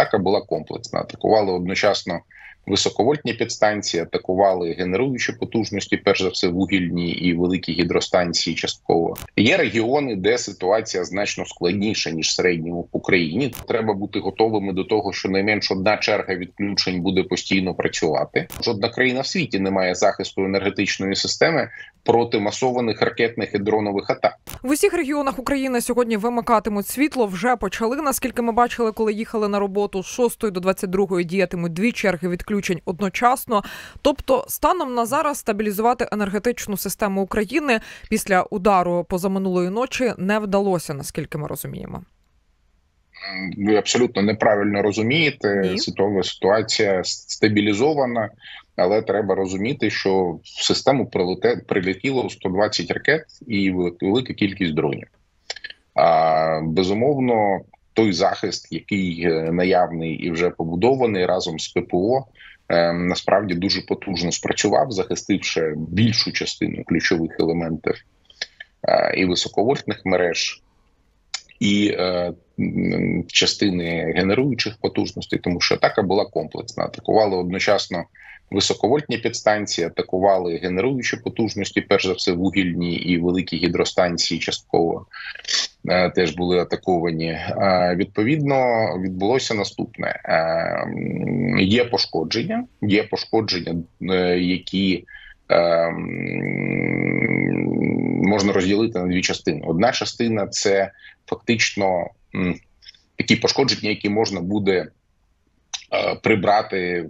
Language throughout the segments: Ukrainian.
атака була комплексна. Атакували одночасно високовольтні підстанції, атакували генеруючі потужності, перш за все вугільні і великі гідростанції. Частково є регіони, де ситуація значно складніша ніж в середньому в Україні. Треба бути готовими до того, що найменш одна черга відключень буде постійно працювати. Жодна країна в світі не має захисту енергетичної системи проти масованих ракетних і дронових атак. В усіх регіонах України сьогодні вимикатимуть світло. Вже почали. Наскільки ми бачили, коли їхали на роботу з 6 до 22 діятимуть дві черги відключень одночасно. Тобто, станом на зараз стабілізувати енергетичну систему України після удару позаминулої ночі не вдалося, наскільки ми розуміємо. Ви абсолютно неправильно розумієте. Світова ситуація стабілізована, але треба розуміти, що в систему прилете прилетіло 120 ракет і велика кількість дронів. А безумовно, той захист, який е, наявний і вже побудований разом з ППО, е, насправді дуже потужно спрацював, захистивши більшу частину ключових елементів е, і високовольтних мереж. І частини генеруючих потужностей, тому що атака була комплексна. Атакували одночасно високовольтні підстанції, атакували генеруючі потужності, перш за все вугільні і великі гідростанції. Частково е, теж були атаковані. Е, відповідно, відбулося наступне: е, є пошкодження, є пошкодження, які можна розділити на дві частини. Одна частина це фактично такі пошкодження, які можна буде прибрати,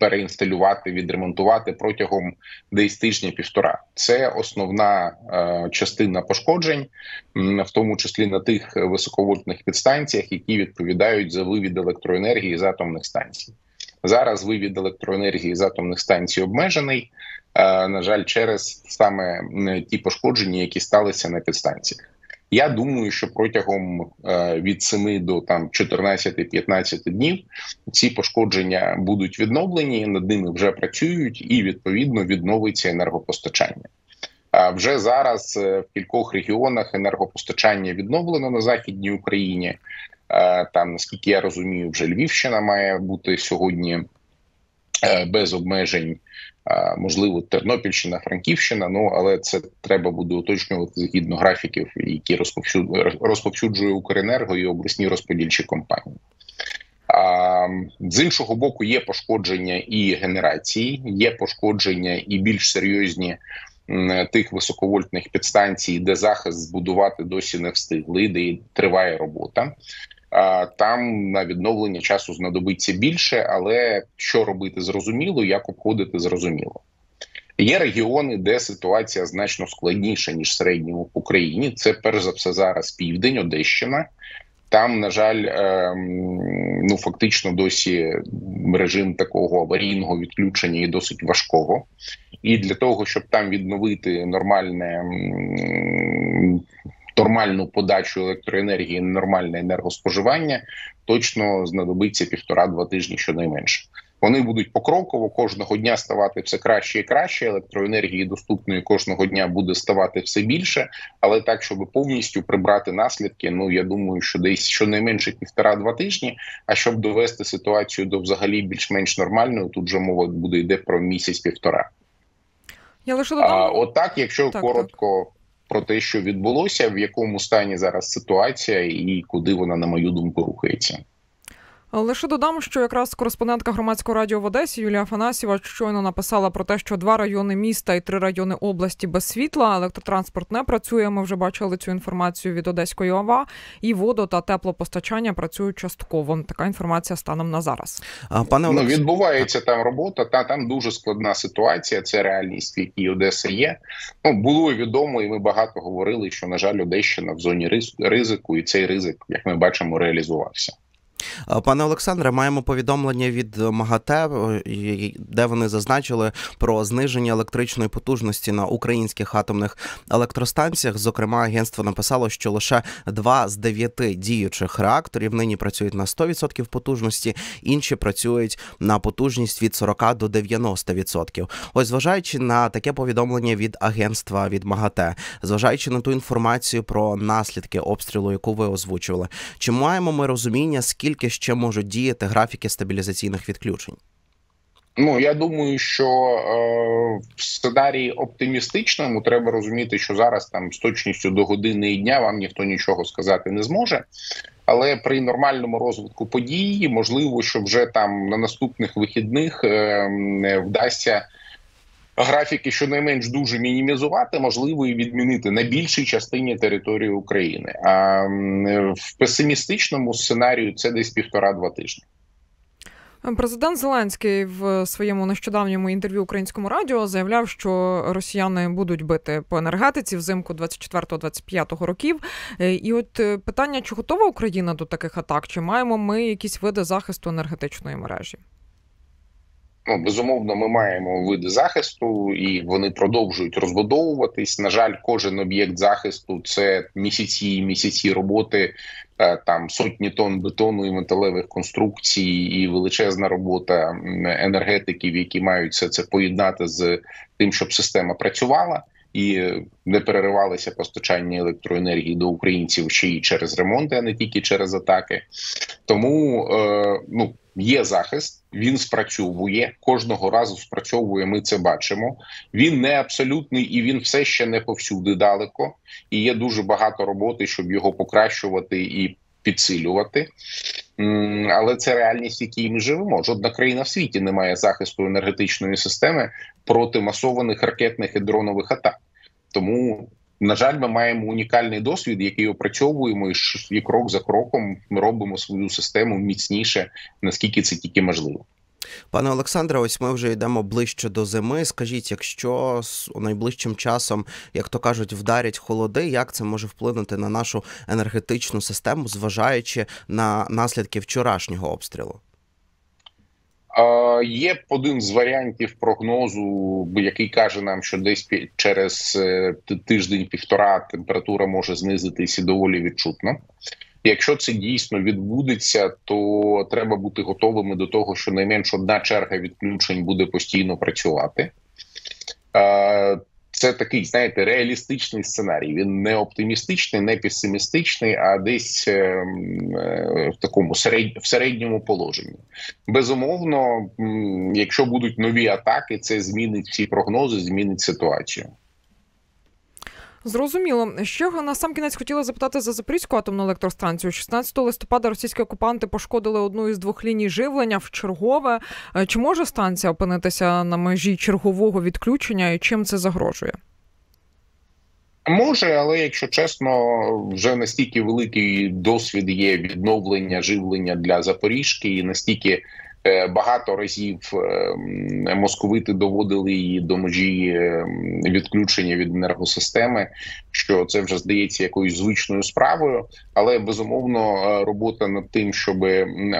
переінсталювати, відремонтувати протягом десь тижня-півтора. Це основна е, частина пошкоджень, в тому числі на тих високовольтних підстанціях, які відповідають за вивід електроенергії з атомних станцій. Зараз вивід електроенергії з атомних станцій обмежений. е, На жаль, через саме ті пошкодження, які сталися на підстанціях. Я думаю, що протягом е, від 7 до там 14-15 днів ці пошкодження будуть відновлені, над ними вже працюють, і відповідно відновиться енергопостачання. А вже зараз е, в кількох регіонах енергопостачання відновлено на західній Україні. Е, Там, наскільки я розумію, вже Львівщина має бути сьогодні без обмежень. Можливо, Тернопільщина, Франківщина. Ну але це треба буде уточнювати згідно графіків, які розповсюд- розповсюджує Укренерго і обласні розподільчі компанії. З іншого боку, є пошкодження і генерації, є пошкодження і більш серйозні тих високовольтних підстанцій, де захист збудувати досі не встигли, де і триває робота. Там на відновлення часу знадобиться більше, але що робити зрозуміло, як обходити зрозуміло. Є регіони, де ситуація значно складніша ніж в середньому в Україні. Це перш за все зараз південь, Одещина. Там, на жаль, ем, ну фактично досі режим такого аварійного відключення і досить важкого. І для того, щоб там відновити нормальне нормальну подачу електроенергії, нормальне енергоспоживання, точно знадобиться півтора-два тижні щонайменше. Вони будуть покроково кожного дня ставати все краще і краще. Електроенергії доступної кожного дня буде ставати все більше, але так, щоб повністю прибрати наслідки. Ну я думаю, що десь щонайменше півтора-два тижні. А щоб довести ситуацію до взагалі більш-менш нормальної, тут же мова буде йде про місяць-півтора. Я лише додам. А отак, якщо Так, коротко про те, що відбулося, в якому стані зараз ситуація, і куди вона, на мою думку, рухається. Лише додам, що якраз кореспондентка громадського радіо в Одесі Юлія Афанасьєва щойно написала про те, що два райони міста і три райони області без світла, електротранспорт не працює. Ми вже бачили цю інформацію від Одеської ОВА, і водо та теплопостачання працюють частково. Така інформація станом на зараз. А, Пане Ну, відбувається там робота, та там дуже складна ситуація. Це реальність, в якій Одеса є. Ну було відомо, і ми багато говорили, що на жаль, Одещина в зоні риз- ризику, і цей ризик, як ми бачимо, реалізувався. А, Пане Олександре, маємо повідомлення від МАГАТЕ, е, де вони зазначили про зниження електричної потужності на українських атомних електростанціях. Зокрема, агентство написало, що лише два з дев'яти діючих реакторів нині працюють на 100% потужності, інші працюють на потужність від 40 до 90%. Ось зважаючи на таке повідомлення від агентства від МАГАТЕ, зважаючи на ту інформацію про наслідки обстрілу, яку ви озвучували, чи маємо ми розуміння, скільки наскільки ще можуть діяти графіки стабілізаційних відключень? Ну я думаю, що е, в сценарії оптимістичному треба розуміти, що зараз там з точністю до години і дня вам ніхто нічого сказати не зможе. Але при нормальному розвитку події можливо, що вже там на наступних вихідних е, вдасться графіки, щонайменш дуже мінімізувати, можливо, і відмінити на більшій частині території України. А в песимістичному сценарію це десь півтора-два тижні. Президент Зеленський в своєму нещодавньому інтерв'ю українському радіо заявляв, що росіяни будуть бити по енергетиці взимку 24-25 років. Е, і от е, питання: чи готова Україна до таких атак? Чи маємо ми якісь види захисту енергетичної мережі? Ну, безумовно, ми маємо види захисту, і вони продовжують розбудовуватись. На жаль, кожен об'єкт захисту це місяці і місяці роботи, е, там сотні тонн бетону і металевих конструкцій, і величезна робота енергетиків, які мають все це поєднати з тим, щоб система працювала. І не переривалися постачання електроенергії до українців ще й через ремонти, а не тільки через атаки. Тому е, ну є захист, він спрацьовує кожного разу. Спрацьовує. Ми це бачимо. Він не абсолютний і він все ще не повсюди далеко. І є дуже багато роботи, щоб його покращувати і підсилювати. Але це реальність, в якій ми живемо. Жодна країна в світі не має захисту енергетичної системи проти масованих ракетних і дронових атак. Тому на жаль, ми маємо унікальний досвід, який опрацьовуємо, і крок за кроком ми робимо свою систему міцніше, наскільки це тільки можливо. Пане Олександре, ось ми вже йдемо ближче до зими. Скажіть, якщо найближчим часом, як то кажуть, вдарять холоди, як це може вплинути на нашу енергетичну систему, зважаючи на наслідки вчорашнього обстрілу? Є один з варіантів прогнозу, який каже нам, що десь через е, тиждень-півтора температура може знизитися доволі відчутно. Якщо це дійсно відбудеться, то треба бути готовими до того, що найменш одна черга відключень буде постійно працювати це такий, знаєте, реалістичний сценарій. Він не оптимістичний, не песимістичний, а десь е, е, в такому серед... в середньому положенні. Безумовно, якщо будуть нові атаки, це змінить всі прогнози, змінить ситуацію. Зрозуміло, ще на сам кінець хотіла запитати за Запорізьку атомну електростанцію. 16 листопада російські окупанти пошкодили одну із двох ліній живлення в чергове. Е, чи може станція опинитися на межі чергового відключення і чим це загрожує? Може, але якщо чесно, вже настільки великий досвід є відновлення живлення для Запоріжки, і настільки багато разів е, московити доводили її до межі е, відключення від енергосистеми, що це вже здається якоюсь звичною справою, але безумовно робота над тим, щоб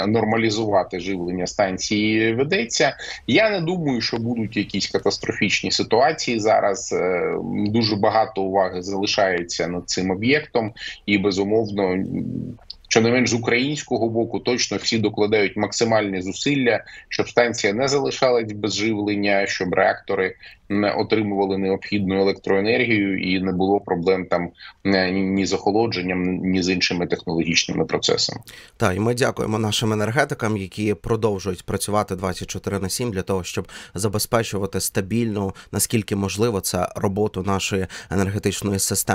нормалізувати живлення станції, ведеться. Я не думаю, що будуть якісь катастрофічні ситуації зараз. Дуже багато уваги залишається над цим об'єктом, і безумовно що не менш з українського боку точно всі докладають максимальні зусилля, щоб станція не залишалась без живлення, щоб реактори не отримували необхідну електроенергію і не було проблем там е, ні з охолодженням, ні з іншими технологічними процесами. Так, і ми дякуємо нашим енергетикам, які продовжують працювати 24 на 7 для того, щоб забезпечувати стабільну, наскільки можливо, це роботу нашої енергетичної системи.